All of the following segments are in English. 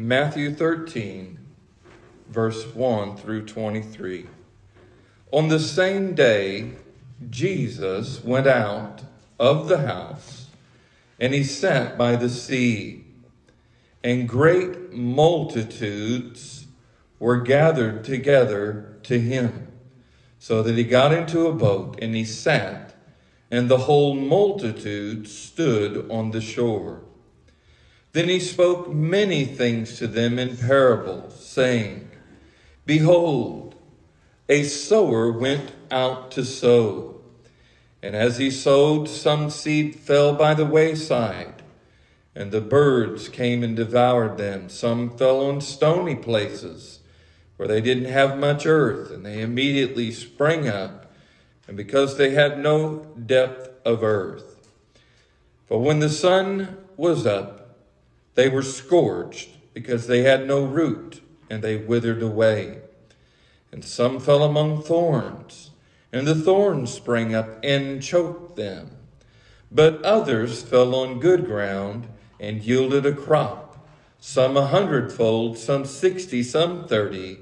Matthew 13, verse 1 through 23. On the same day, Jesus went out of the house, and he sat by the sea, and great multitudes were gathered together to him, so that he got into a boat, and he sat, and the whole multitude stood on the shore. Then he spoke many things to them in parables, saying, Behold, a sower went out to sow. And as he sowed, some seed fell by the wayside, and the birds came and devoured them. Some fell on stony places, where they didn't have much earth, and they immediately sprang up, and because they had no depth of earth. But when the sun was up, they were scorched because they had no root, and they withered away. And some fell among thorns, and the thorns sprang up and choked them. But others fell on good ground and yielded a crop, some a hundredfold, some sixty, some thirty.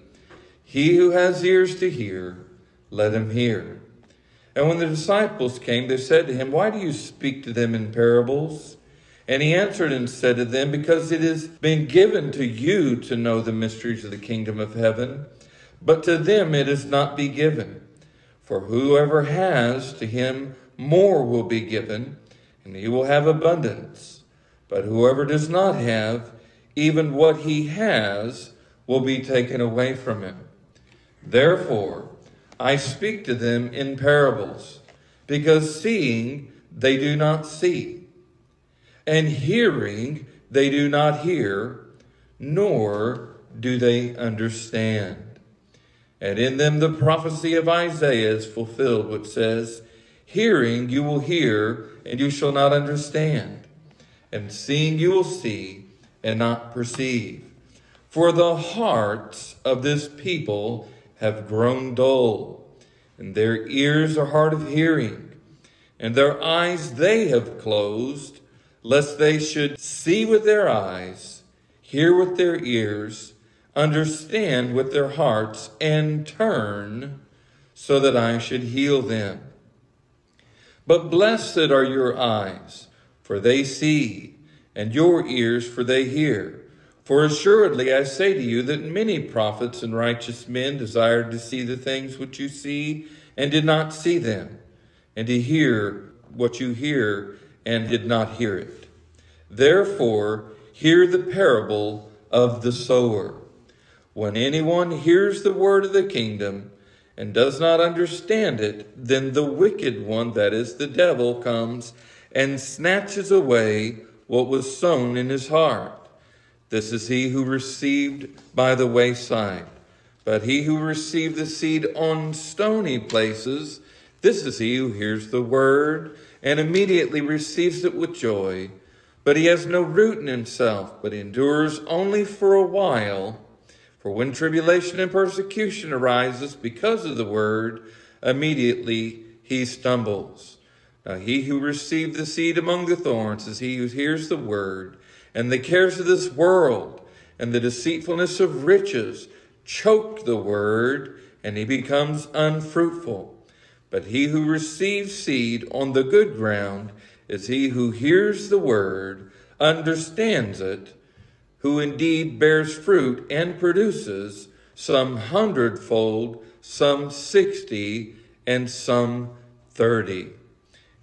He who has ears to hear, let him hear. And when the disciples came, they said to him, Why do you speak to them in parables? And he answered and said to them, Because it has been given to you to know the mysteries of the kingdom of heaven, but to them it is not be given. For whoever has, to him more will be given, and he will have abundance. But whoever does not have, even what he has will be taken away from him. Therefore, I speak to them in parables, because seeing they do not see and hearing they do not hear, nor do they understand. And in them the prophecy of Isaiah is fulfilled, which says, Hearing you will hear, and you shall not understand, and seeing you will see, and not perceive. For the hearts of this people have grown dull, and their ears are hard of hearing, and their eyes they have closed lest they should see with their eyes, hear with their ears, understand with their hearts, and turn, so that I should heal them. But blessed are your eyes, for they see, and your ears, for they hear. For assuredly I say to you that many prophets and righteous men desired to see the things which you see, and did not see them, and to hear what you hear, and did not hear it. Therefore, hear the parable of the sower. When anyone hears the word of the kingdom and does not understand it, then the wicked one, that is the devil, comes and snatches away what was sown in his heart. This is he who received by the wayside. But he who received the seed on stony places, this is he who hears the word and immediately receives it with joy. But he has no root in himself, but endures only for a while. For when tribulation and persecution arises because of the word, immediately he stumbles. Now he who received the seed among the thorns is he who hears the word, and the cares of this world and the deceitfulness of riches choke the word, and he becomes unfruitful. But he who receives seed on the good ground is he who hears the word, understands it, who indeed bears fruit and produces some hundredfold, some sixty, and some thirty.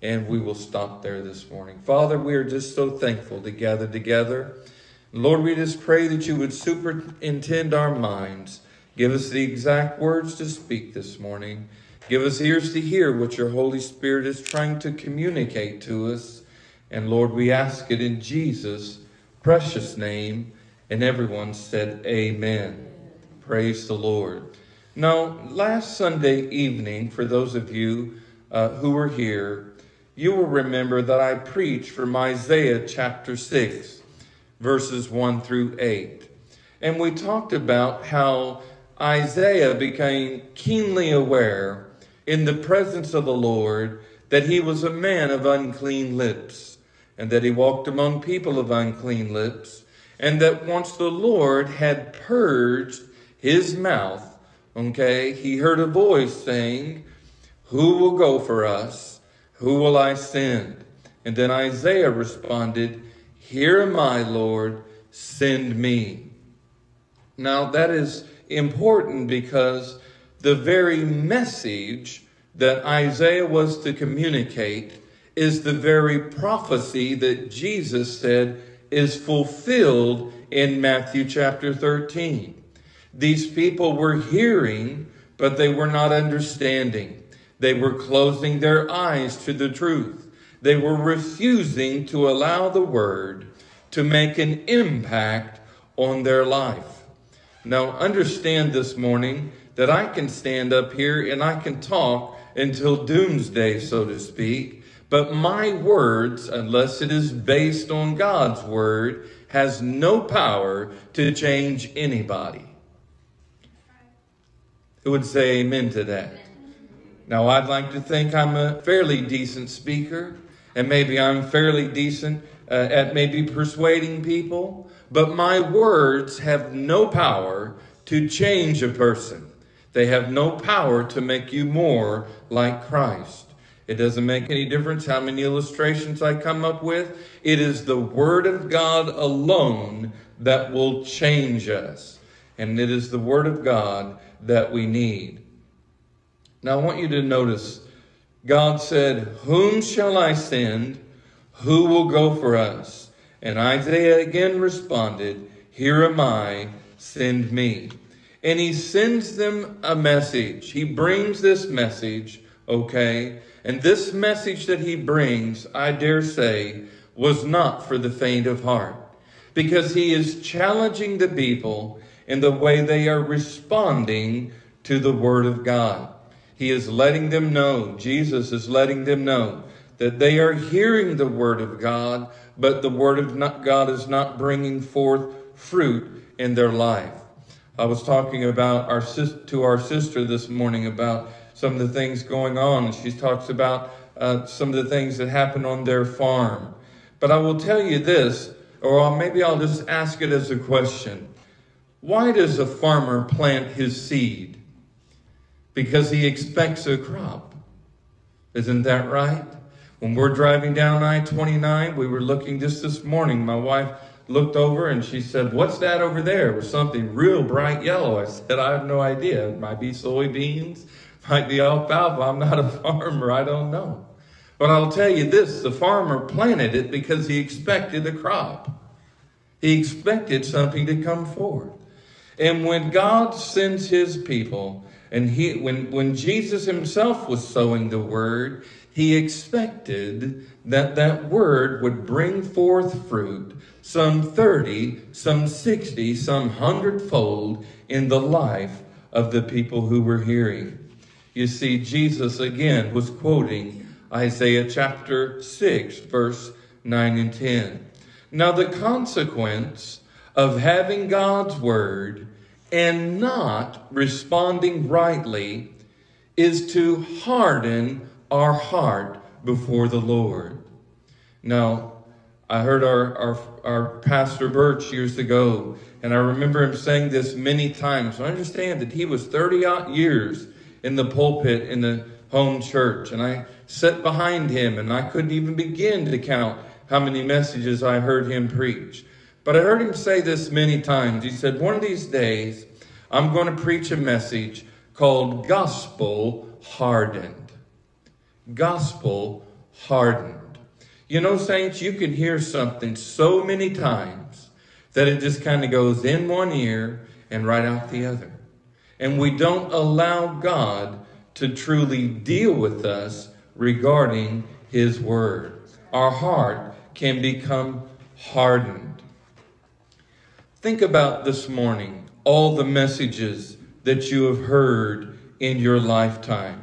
And we will stop there this morning. Father, we are just so thankful to gather together. Lord, we just pray that you would superintend our minds. Give us the exact words to speak this morning. Give us ears to hear what your Holy Spirit is trying to communicate to us. And Lord, we ask it in Jesus' precious name. And everyone said, Amen. Praise the Lord. Now, last Sunday evening, for those of you uh, who were here, you will remember that I preached from Isaiah chapter 6, verses 1 through 8. And we talked about how Isaiah became keenly aware in the presence of the Lord that he was a man of unclean lips, and that he walked among people of unclean lips, And that once the Lord had purged his mouth, okay, he heard a voice saying, Who will go for us? Who will I send? And then Isaiah responded, Here am I, Lord, send me. Now that is important because the very message that Isaiah was to communicate is the very prophecy that Jesus said is fulfilled in Matthew chapter 13. These people were hearing, but they were not understanding. They were closing their eyes to the truth. They were refusing to allow the word to make an impact on their life. Now, understand this morning that I can stand up here and I can talk until doomsday, so to speak, but my words, unless it is based on God's word, has no power to change anybody. Who would say amen to that? Now, I'd like to think I'm a fairly decent speaker, and maybe I'm fairly decent uh, at maybe persuading people, but my words have no power to change a person. They have no power to make you more like Christ. It doesn't make any difference how many illustrations I come up with. It is the Word of God alone that will change us. And it is the Word of God that we need. Now, I want you to notice God said, Whom shall I send? Who will go for us? And Isaiah again responded, Here am I, send me. And he sends them a message. He brings this message, okay? And this message that he brings, I dare say, was not for the faint of heart. Because he is challenging the people in the way they are responding to the Word of God. He is letting them know, Jesus is letting them know, that they are hearing the Word of God, but the Word of God is not bringing forth fruit in their life. I was talking about our to our sister this morning about some of the things going on, she talks about uh, some of the things that happen on their farm. But I will tell you this, or maybe I'll just ask it as a question. Why does a farmer plant his seed? Because he expects a crop. Isn't that right? When we're driving down I 29, we were looking just this morning. My wife looked over and she said, What's that over there? It was something real bright yellow. I said, I have no idea. It might be soybeans, might be alfalfa. I'm not a farmer. I don't know. But I'll tell you this the farmer planted it because he expected a crop, he expected something to come forth. And when God sends his people, and he, when, when Jesus himself was sowing the word, he expected that that word would bring forth fruit some 30, some 60, some hundredfold in the life of the people who were hearing. You see, Jesus again was quoting Isaiah chapter 6, verse 9 and 10. Now, the consequence of having God's word and not responding rightly is to harden our heart before the Lord. Now, I heard our, our, our pastor Birch years ago, and I remember him saying this many times. I understand that he was 30 odd years in the pulpit in the home church, and I sat behind him, and I couldn't even begin to count how many messages I heard him preach. But I heard him say this many times. He said, One of these days, I'm going to preach a message called Gospel Hardened. Gospel Hardened. You know, saints, you can hear something so many times that it just kind of goes in one ear and right out the other. And we don't allow God to truly deal with us regarding His Word. Our heart can become hardened. Think about this morning all the messages that you have heard in your lifetime.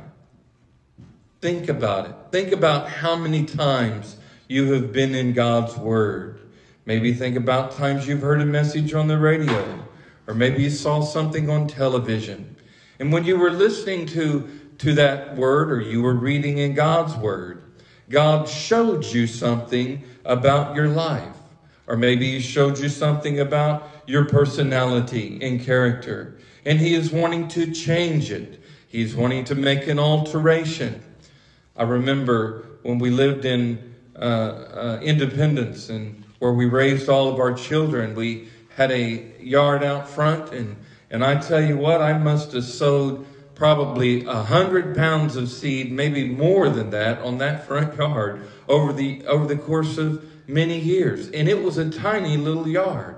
Think about it. Think about how many times you have been in God's Word. Maybe think about times you've heard a message on the radio, or maybe you saw something on television. And when you were listening to, to that word, or you were reading in God's Word, God showed you something about your life, Or maybe he showed you something about your personality and character, and he is wanting to change it. He's wanting to make an alteration. I remember when we lived in uh, uh, Independence and where we raised all of our children, we had a yard out front, and, and I tell you what, I must have sowed probably a hundred pounds of seed, maybe more than that, on that front yard over the over the course of many years. And it was a tiny little yard.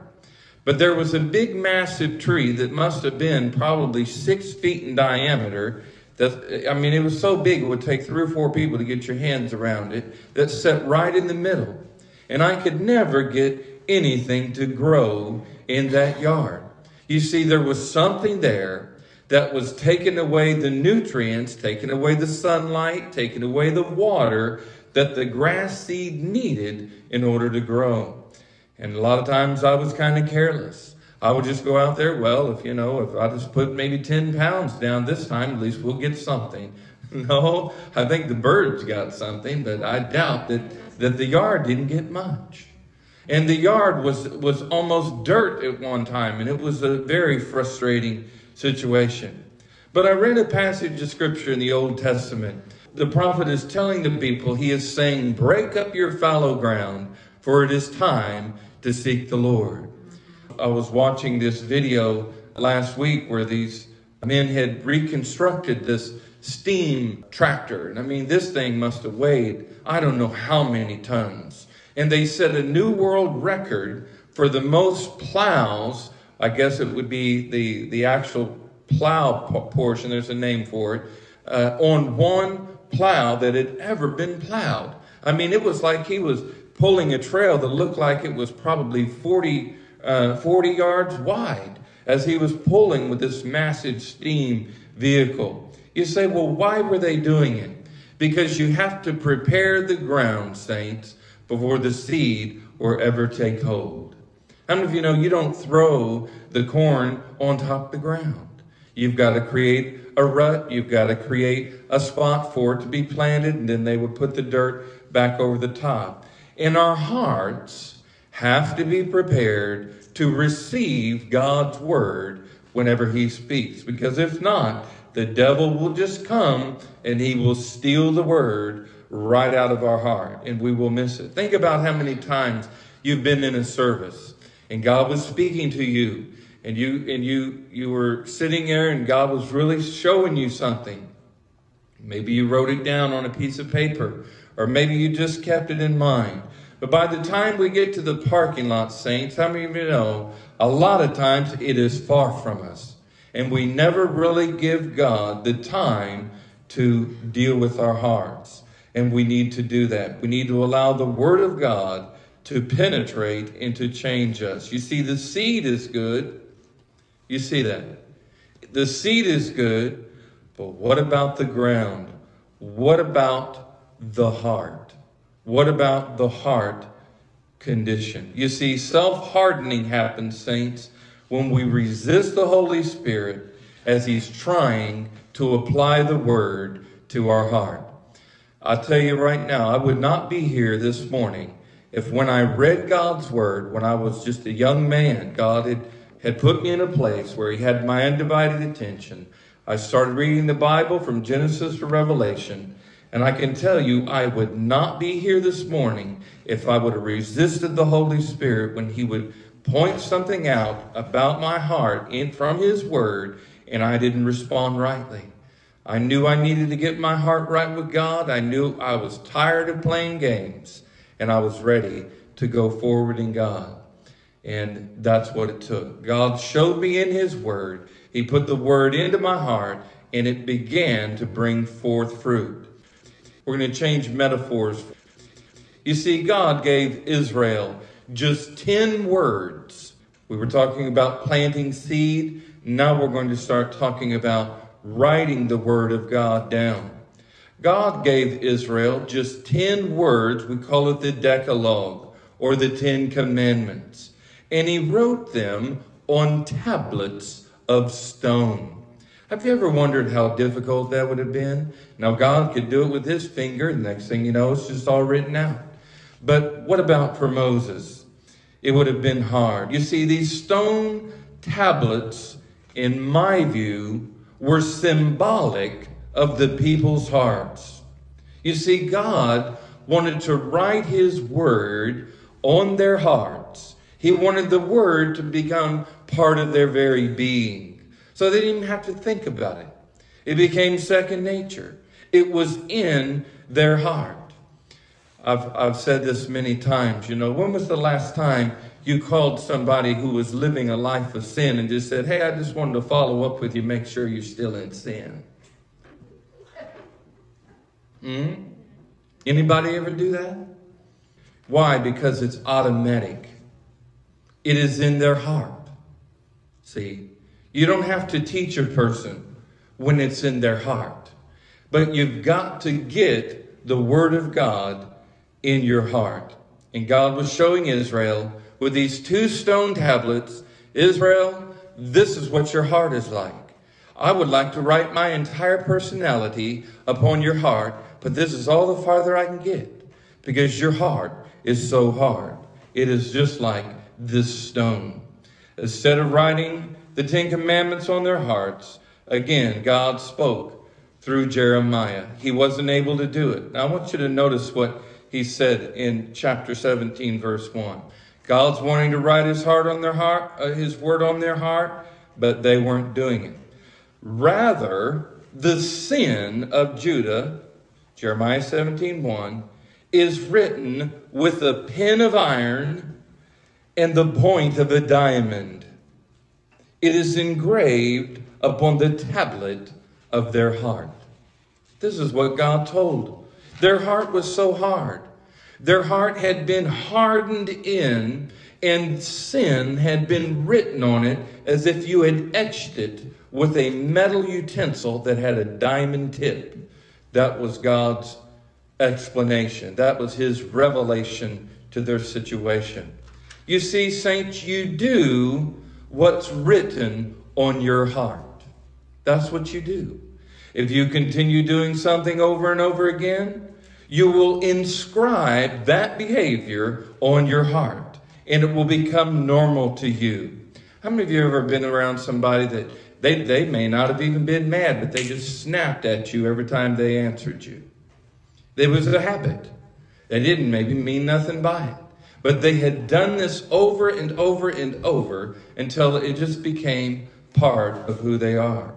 But there was a big, massive tree that must have been probably six feet in diameter. I mean, it was so big it would take three or four people to get your hands around it. That sat right in the middle, and I could never get anything to grow in that yard. You see, there was something there that was taking away the nutrients, taking away the sunlight, taking away the water that the grass seed needed in order to grow. And a lot of times I was kind of careless. I would just go out there, well, if you know, if I just put maybe 10 pounds down this time, at least we'll get something. No, I think the birds got something, but I doubt that, that the yard didn't get much. And the yard was, was almost dirt at one time, and it was a very frustrating situation. But I read a passage of scripture in the Old Testament. The prophet is telling the people, he is saying, Break up your fallow ground, for it is time to seek the Lord. I was watching this video last week where these men had reconstructed this steam tractor. And I mean, this thing must have weighed, I don't know how many tons. And they set a new world record for the most plows I guess it would be the, the actual plow portion, there's a name for it, uh, on one plow that had ever been plowed. I mean, it was like he was pulling a trail that looked like it was probably 40, uh, 40 yards wide as he was pulling with this massive steam vehicle. You say, well, why were they doing it? Because you have to prepare the ground, saints, before the seed will ever take hold. How many of you know you don't throw the corn on top of the ground? You've got to create a rut. You've got to create a spot for it to be planted, and then they would put the dirt back over the top. In our hearts have to be prepared to receive God's word whenever He speaks. Because if not, the devil will just come and he will steal the word right out of our heart, and we will miss it. Think about how many times you've been in a service and God was speaking to you and you and you you were sitting there and God was really showing you something. Maybe you wrote it down on a piece of paper or maybe you just kept it in mind. But by the time we get to the parking lot, saints, how many of you know a lot of times it is far from us. And we never really give God the time to deal with our hearts. And we need to do that. We need to allow the Word of God to penetrate and to change us. You see, the seed is good. You see that? The seed is good, but what about the ground? What about the heart? What about the heart condition? You see, self hardening happens, saints, when we resist the Holy Spirit as He's trying to apply the Word to our heart. I tell you right now, I would not be here this morning if when I read God's word, when I was just a young man, God had, had put me in a place where He had my undivided attention, I started reading the Bible from Genesis to Revelation. And I can tell you, I would not be here this morning if I would have resisted the Holy Spirit when He would point something out about my heart in, from His Word and I didn't respond rightly. I knew I needed to get my heart right with God. I knew I was tired of playing games and I was ready to go forward in God. And that's what it took. God showed me in His Word. He put the Word into my heart, and it began to bring forth fruit. We're going to change metaphors. You see, God gave Israel just 10 words. We were talking about planting seed. Now we're going to start talking about writing the Word of God down. God gave Israel just 10 words. We call it the Decalogue or the Ten Commandments. And he wrote them on tablets of stone. Have you ever wondered how difficult that would have been? Now, God could do it with his finger. The next thing you know, it's just all written out. But what about for Moses? it would have been hard. You see, these stone tablets, in my view, were symbolic of the people's hearts. You see, God wanted to write His word on their hearts. He wanted the word to become part of their very being. So they didn't even have to think about it. It became second nature. It was in their heart. I've, I've said this many times. You know, when was the last time you called somebody who was living a life of sin and just said, Hey, I just wanted to follow up with you, make sure you're still in sin? Hmm? Anybody ever do that? Why? Because it's automatic. It is in their heart. See, you don't have to teach a person when it's in their heart, but you've got to get the Word of God in your heart. And God was showing Israel with these two stone tablets Israel, this is what your heart is like. I would like to write my entire personality upon your heart, but this is all the farther I can get because your heart is so hard. It is just like this stone. Instead of writing the Ten Commandments on their hearts, again, God spoke through Jeremiah. He wasn't able to do it. Now, I want you to notice what he said in chapter 17, verse 1. God's wanting to write his heart on their heart, uh, his word on their heart, but they weren't doing it. Rather, the sin of Judah, Jeremiah 17, 1, is written with a pen of iron and the point of a diamond. It is engraved upon the tablet of their heart. This is what God told their heart was so hard. Their heart had been hardened in, and sin had been written on it as if you had etched it with a metal utensil that had a diamond tip. That was God's explanation. That was his revelation to their situation. You see, saints, you do what's written on your heart. That's what you do. If you continue doing something over and over again, you will inscribe that behavior on your heart and it will become normal to you. How many of you have ever been around somebody that they, they may not have even been mad, but they just snapped at you every time they answered you? It was a habit. They didn't maybe mean nothing by it. But they had done this over and over and over until it just became part of who they are.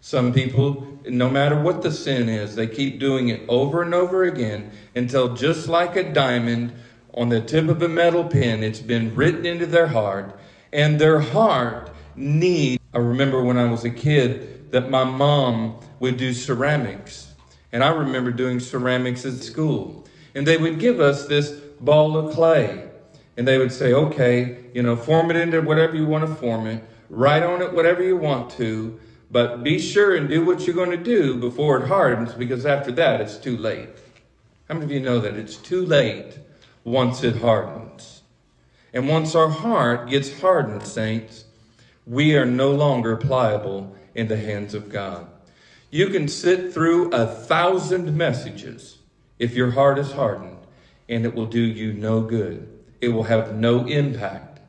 Some people, no matter what the sin is, they keep doing it over and over again until just like a diamond on the tip of a metal pen, it's been written into their heart, and their heart needs. I remember when I was a kid that my mom would do ceramics, and I remember doing ceramics at school, and they would give us this ball of clay, and they would say, okay, you know, form it into whatever you want to form it, write on it whatever you want to, but be sure and do what you're going to do before it hardens because after that it's too late. How many of you know that it's too late once it hardens? And once our heart gets hardened, saints, we are no longer pliable in the hands of God. You can sit through a thousand messages if your heart is hardened, and it will do you no good. It will have no impact.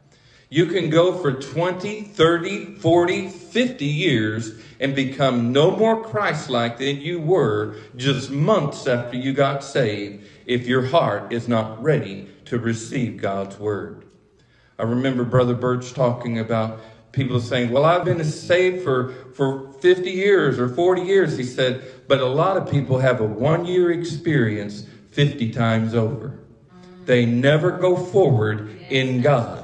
You can go for 20, 30, 40, 50 years and become no more Christ like than you were just months after you got saved if your heart is not ready to receive God's word. I remember Brother Birch talking about people saying, Well, I've been saved for, for 50 years or 40 years. He said, But a lot of people have a one year experience 50 times over. They never go forward in God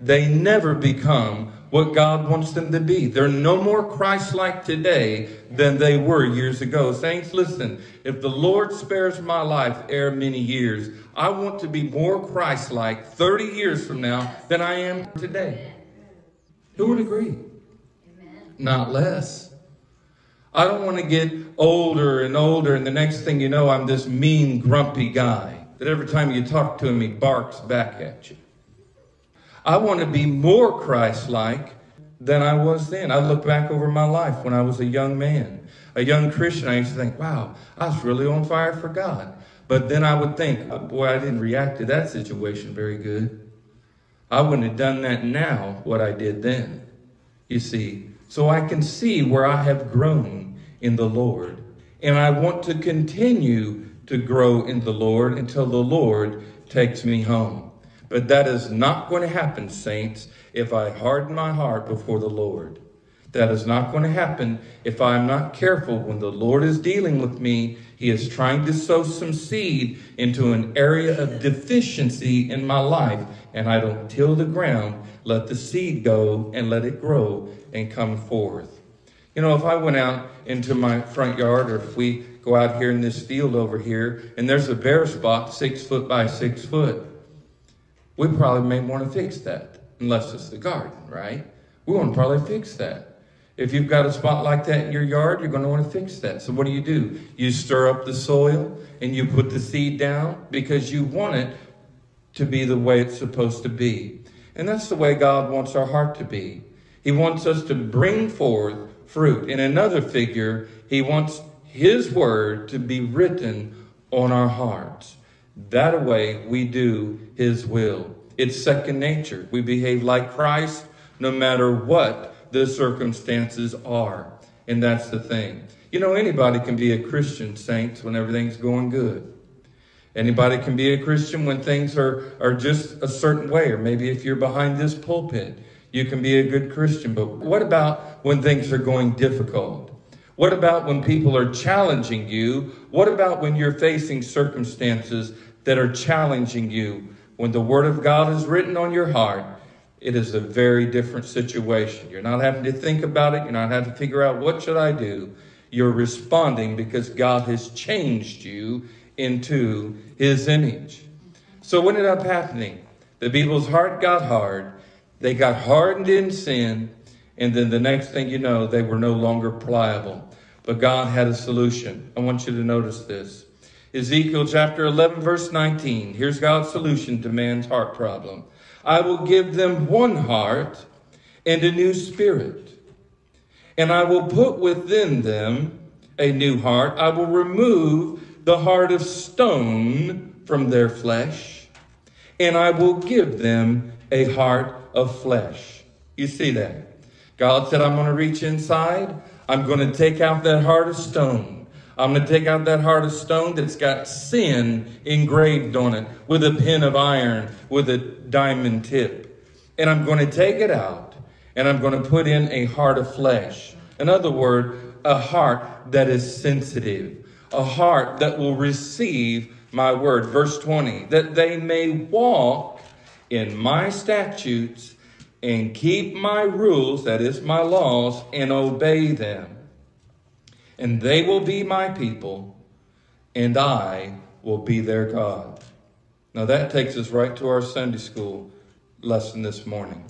they never become what God wants them to be. They're no more Christ like today than they were years ago. Saints, listen, if the Lord spares my life ere many years, I want to be more Christ like 30 years from now than I am today. Who would agree? Not less. I don't want to get older and older, and the next thing you know, I'm this mean, grumpy guy that every time you talk to him, he barks back at you. I want to be more Christ like than I was then. I look back over my life when I was a young man, a young Christian. I used to think, wow, I was really on fire for God. But then I would think, oh, boy, I didn't react to that situation very good. I wouldn't have done that now, what I did then. You see, so I can see where I have grown in the Lord. And I want to continue to grow in the Lord until the Lord takes me home. But that is not going to happen, saints, if I harden my heart before the Lord. That is not going to happen if I'm not careful when the Lord is dealing with me. He is trying to sow some seed into an area of deficiency in my life, and I don't till the ground, let the seed go and let it grow and come forth. You know, if I went out into my front yard or if we go out here in this field over here and there's a bare spot six foot by six foot, we probably may want to fix that, unless it's the garden, right? We want to probably fix that. If you've got a spot like that in your yard, you're going to want to fix that. So what do you do? You stir up the soil and you put the seed down because you want it to be the way it's supposed to be. And that's the way God wants our heart to be. He wants us to bring forth fruit. In another figure, he wants his word to be written on our hearts. That way we do his will. It's second nature. We behave like Christ no matter what the circumstances are. And that's the thing. You know, anybody can be a Christian, saints, when everything's going good. Anybody can be a Christian when things are, are just a certain way, or maybe if you're behind this pulpit, you can be a good Christian. But what about when things are going difficult? What about when people are challenging you? What about when you're facing circumstances that are challenging you? When the Word of God is written on your heart, it is a very different situation. You're not having to think about it. You're not having to figure out what should I do. You're responding because God has changed you into his image. So what ended up happening? The people's heart got hard. They got hardened in sin. And then the next thing you know, they were no longer pliable. But God had a solution. I want you to notice this. Ezekiel chapter 11, verse 19. Here's God's solution to man's heart problem. I will give them one heart and a new spirit. And I will put within them a new heart. I will remove the heart of stone from their flesh, and I will give them a heart of flesh. You see that? God said, I'm going to reach inside. I'm going to take out that heart of stone. I'm going to take out that heart of stone that's got sin engraved on it with a pin of iron, with a diamond tip. And I'm going to take it out and I'm going to put in a heart of flesh. In other words, a heart that is sensitive, a heart that will receive my word. Verse 20, that they may walk in my statutes and keep my rules, that is my laws, and obey them and they will be my people, and I will be their God. Now that takes us right to our Sunday school lesson this morning.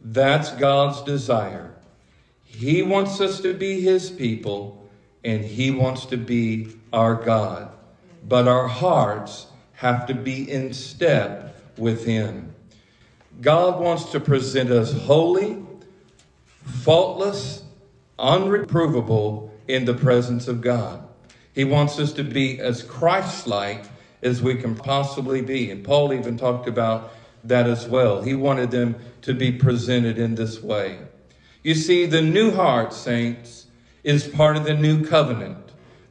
That's God's desire. He wants us to be His people, and He wants to be our God. But our hearts have to be in step with Him. God wants to present us holy, faultless, unreprovable, in the presence of God. He wants us to be as Christ like as we can possibly be. And Paul even talked about that as well. He wanted them to be presented in this way. You see, the new heart, saints, is part of the new covenant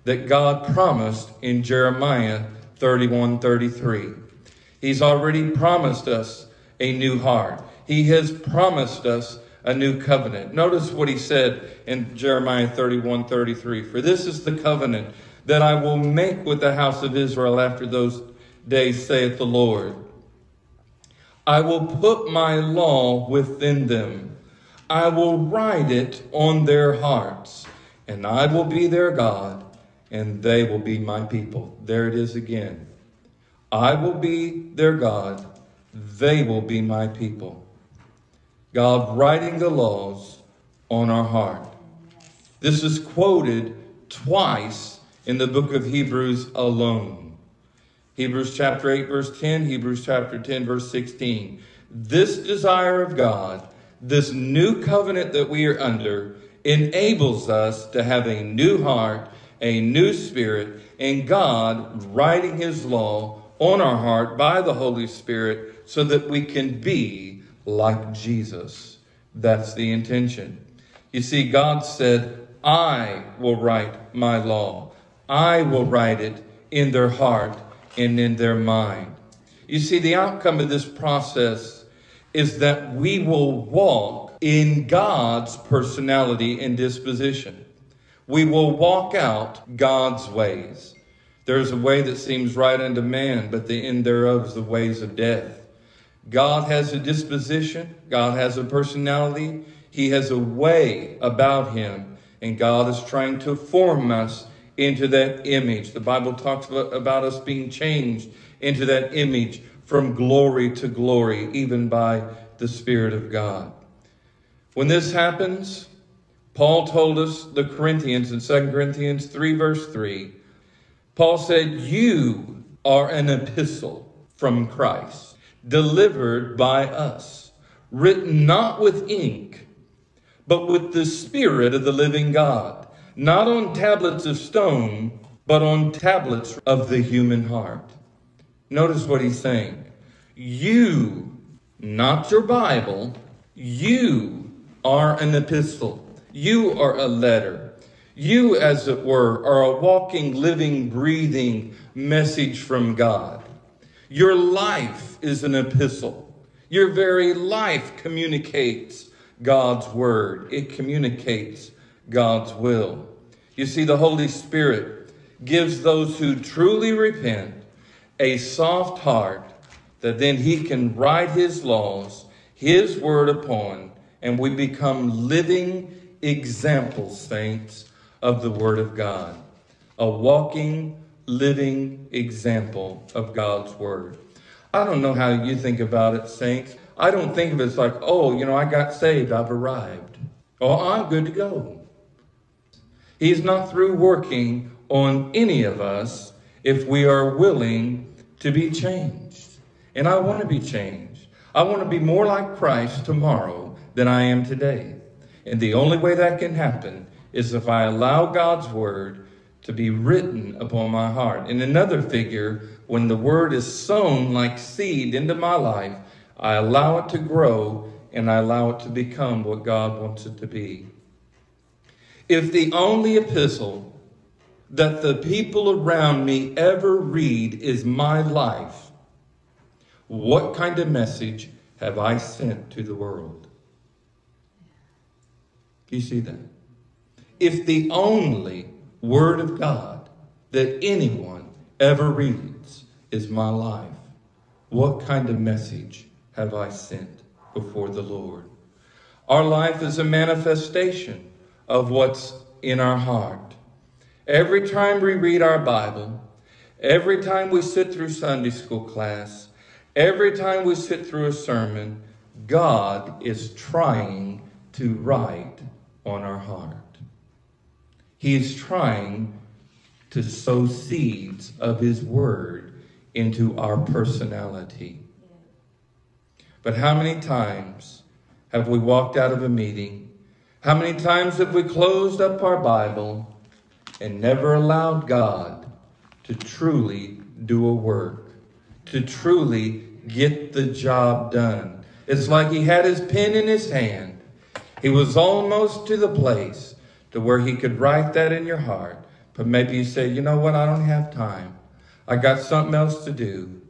that God promised in Jeremiah 31 33. He's already promised us a new heart. He has promised us a new covenant. Notice what he said in Jeremiah 31 33. For this is the covenant that I will make with the house of Israel after those days, saith the Lord. I will put my law within them. I will write it on their hearts, and I will be their God, and they will be my people. There it is again. I will be their God, they will be my people. God writing the laws on our heart. This is quoted twice in the book of Hebrews alone. Hebrews chapter 8, verse 10, Hebrews chapter 10, verse 16. This desire of God, this new covenant that we are under, enables us to have a new heart, a new spirit, and God writing his law on our heart by the Holy Spirit so that we can be like Jesus. That's the intention. You see, God said, I will write my law. I will write it in their heart and in their mind. You see, the outcome of this process is that we will walk in God's personality and disposition. We will walk out God's ways. There's a way that seems right unto man, but the end thereof is the ways of death. God has a disposition, God has a personality, He has a way about Him, and God is trying to form us into that image. The Bible talks about us being changed into that image from glory to glory, even by the Spirit of God. When this happens, Paul told us, the Corinthians, in 2 Corinthians 3, verse 3, Paul said, You are an epistle from Christ, delivered by us, written not with ink, but with the Spirit of the living God, not on tablets of stone, but on tablets of the human heart. Notice what he's saying. You, not your Bible, you are an epistle. You are a letter. You, as it were, are a walking, living, breathing message from God. Your life is an epistle. Your very life communicates God's word, it communicates God's will. You see, the Holy Spirit gives those who truly repent a soft heart that then He can write His laws, His word upon, and we become living examples, saints of the Word of God, a walking, living example of God's Word. I don't know how you think about it, saints. I don't think of it as like, oh, you know, I got saved, I've arrived. Oh, I'm good to go. He's not through working on any of us if we are willing to be changed. And I want to be changed. I want to be more like Christ tomorrow than I am today. And the only way that can happen is if I allow God's word to be written upon my heart. In another figure, when the word is sown like seed into my life, I allow it to grow and I allow it to become what God wants it to be. If the only epistle that the people around me ever read is my life, what kind of message have I sent to the world? Do you see that? if the only Word of God that anyone ever reads is my life, what kind of message have I sent before the Lord? Our life is a manifestation of what's in our heart. Every time we read our Bible, every time we sit through Sunday school class, every time we sit through a sermon, God is trying to write on our heart. He is trying to sow seeds of His Word into our personality. But how many times have we walked out of a meeting? How many times have we closed up our Bible and never allowed God to truly do a work, to truly get the job done? It's like he had his pen in his hand. He was almost to the place to where he could write that in your heart. But maybe you say, you know what, I don't have time. I got something else to do.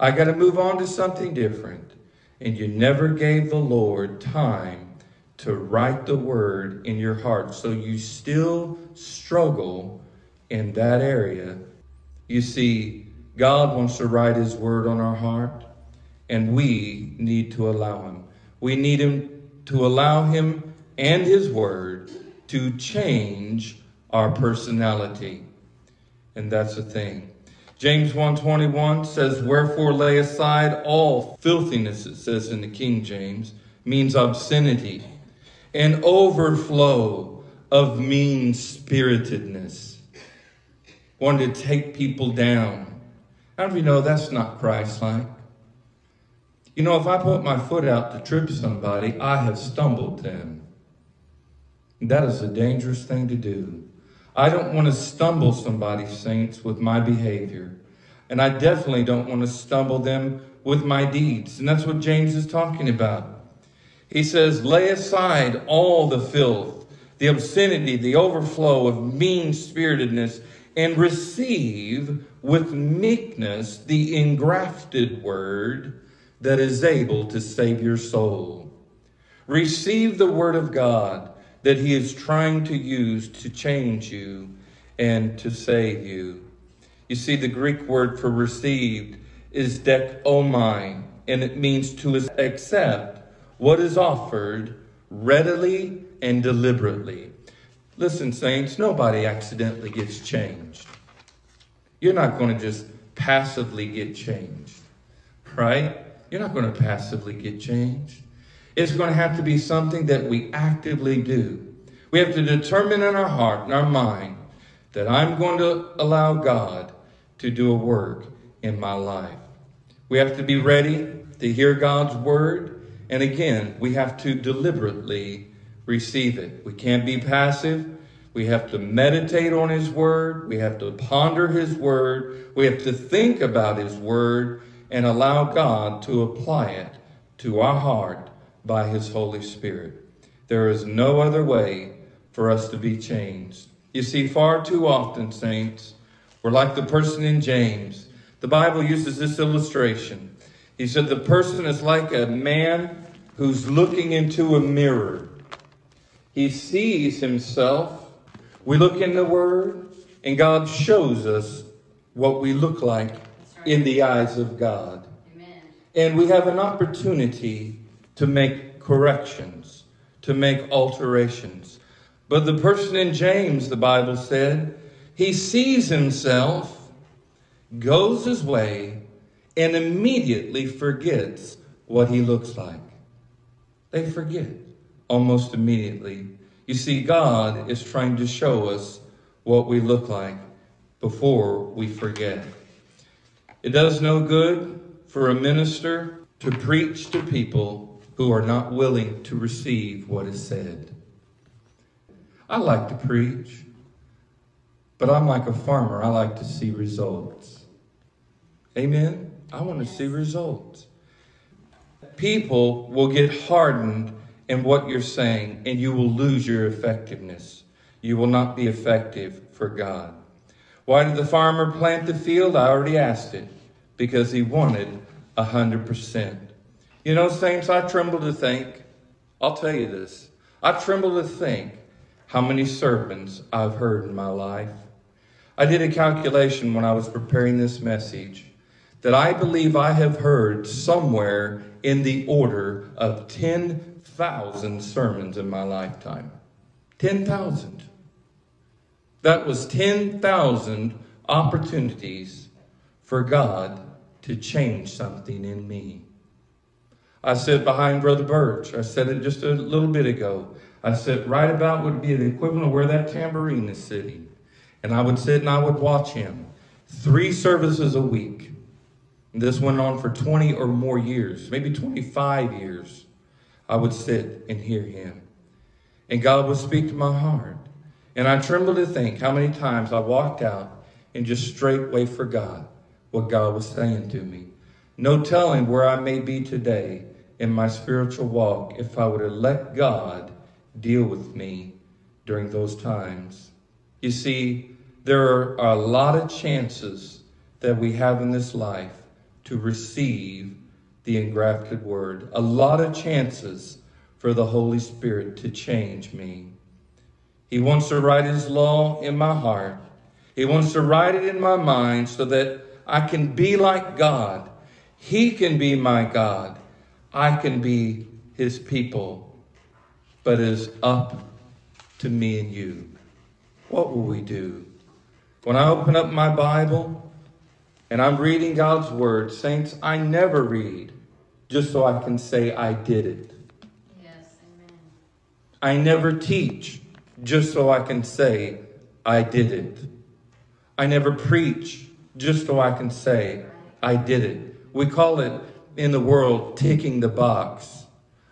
I got to move on to something different. And you never gave the Lord time to write the word in your heart. So you still struggle in that area. You see, God wants to write his word on our heart, and we need to allow him. We need him to allow him and his word to change our personality. And that's the thing. James 1:21 says, "Wherefore lay aside all filthiness," it says in the King James, means obscenity, and overflow of mean spiritedness. Wanting to take people down. How do you know that's not Christ-like? You know, if I put my foot out to trip somebody, I have stumbled them. That is a dangerous thing to do. I don't want to stumble somebody, saints, with my behavior. And I definitely don't want to stumble them with my deeds. And that's what James is talking about. He says, lay aside all the filth, the obscenity, the overflow of mean spiritedness, and receive with meekness the engrafted word that is able to save your soul. Receive the word of God that he is trying to use to change you and to save you. You see, the Greek word for received is dechomai, and it means to accept what is offered readily and deliberately. Listen, saints, nobody accidentally gets changed. You're not going to just passively get changed, right? You're not going to passively get changed. It's going to have to be something that we actively do. We have to determine in our heart and our mind that I'm going to allow God to do a work in my life. We have to be ready to hear God's word. And again, we have to deliberately receive it. We can't be passive. We have to meditate on His Word. We have to ponder His Word. We have to think about His Word and allow God to apply it to our heart by His Holy Spirit. There is no other way for us to be changed. You see, far too often, saints, we're like the person in James. The Bible uses this illustration. He said the person is like a man who's looking into a mirror. He sees himself. We look in the Word, and God shows us what we look like in the eyes of God. Amen. And we have an opportunity to make corrections, to make alterations. But the person in James, the Bible said, he sees himself, goes his way, and immediately forgets what he looks like. They forget almost immediately. You see, God is trying to show us what we look like before we forget. It does no good for a minister to preach to people who are not willing to receive what is said. I like to preach, but I'm like a farmer. I like to see results. Amen? I want to see results. People will get hardened in what you're saying, and you will lose your effectiveness. You will not be effective for God. Why did the farmer plant the field? I already asked it. Because he wanted a hundred percent. You know, saints, I tremble to think, I'll tell you this. I tremble to think how many sermons I've heard in my life. I did a calculation when I was preparing this message that I believe I have heard somewhere in the order of 10,000 sermons in my lifetime. 10,000. That was 10,000 opportunities for God to change something in me. I sit behind Brother Birch. I said it just a little bit ago. I sit right about would be the equivalent of where that tambourine is sitting. And I would sit and I would watch him. Three services a week. This went on for 20 or more years, maybe 25 years. I would sit and hear him. And God would speak to my heart. And I tremble to think how many times I walked out and just straightway forgot what God was saying to me. No telling where I may be today in my spiritual walk if I would let God deal with me during those times. You see, there are a lot of chances that we have in this life to receive the engrafted word. A lot of chances for the Holy Spirit to change me. He wants to write His law in my heart. He wants to write it in my mind so that I can be like God. He can be my God. I can be His people. But it is up to me and you. What will we do? When I open up my Bible, and I'm reading God's word, saints, I never read just so I can say I did it. Yes, amen. I never teach just so I can say I did it. I never preach just so I can say I did it. We call it in the world ticking the box.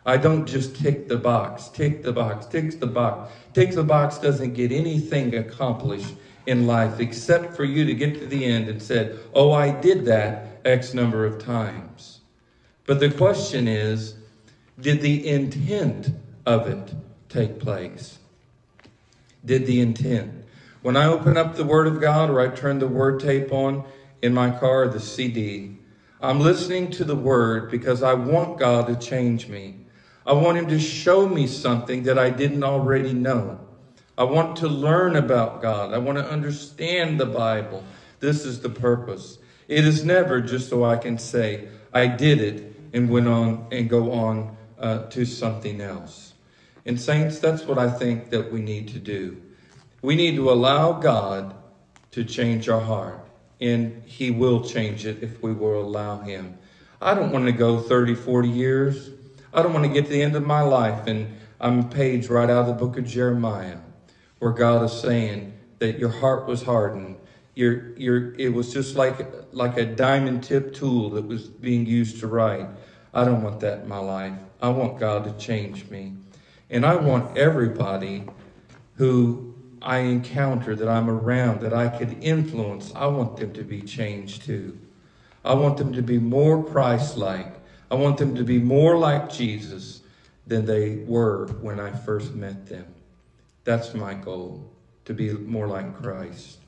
I don't just tick the box, tick the box, tick the box. Tick the box doesn't get anything accomplished in life except for you to get to the end and said, Oh, I did that X number of times. But the question is, Did the intent of it take place? Did the intent? When I open up the Word of God or I turn the Word tape on in my car, the CD, I'm listening to the Word because I want God to change me. I want Him to show me something that I didn't already know. I want to learn about God. I want to understand the Bible. This is the purpose. It is never just so I can say, I did it and went on and go on uh, to something else. And, saints, that's what I think that we need to do. We need to allow God to change our heart, and He will change it if we will allow Him. I don't want to go 30, 40 years. I don't want to get to the end of my life and I'm a page right out of the book of Jeremiah where God is saying that your heart was hardened. Your, your, it was just like, like a diamond tip tool that was being used to write. I don't want that in my life. I want God to change me. And I want everybody who I encounter, that I'm around, that I could influence, I want them to be changed too. I want them to be more Christ like. I want them to be more like Jesus than they were when I first met them. That's my goal, to be more like Christ.